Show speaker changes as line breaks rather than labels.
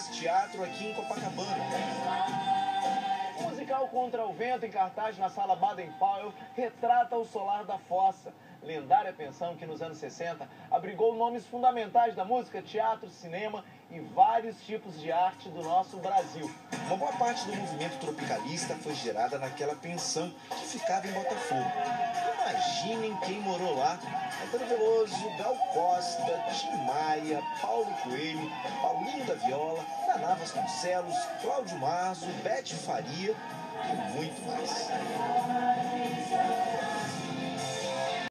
faz teatro aqui em Copacabana.
O musical Contra o Vento, em cartaz na sala Baden-Powell, retrata o solar da fossa. Lendária pensão que nos anos 60 abrigou nomes fundamentais da música, teatro, cinema e vários tipos de arte do nosso Brasil.
Uma boa parte do movimento tropicalista foi gerada naquela pensão que ficava em Botafogo. Quem morou lá. Antônio Veloso, Gal Costa, Tim Maia, Paulo Coelho, Paulinho da Viola, Naná Vasconcelos, Cláudio Marzo, Bete Faria e muito mais.